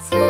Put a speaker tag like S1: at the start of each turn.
S1: last